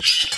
you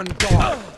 on guard.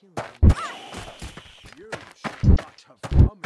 I'll you. Should not have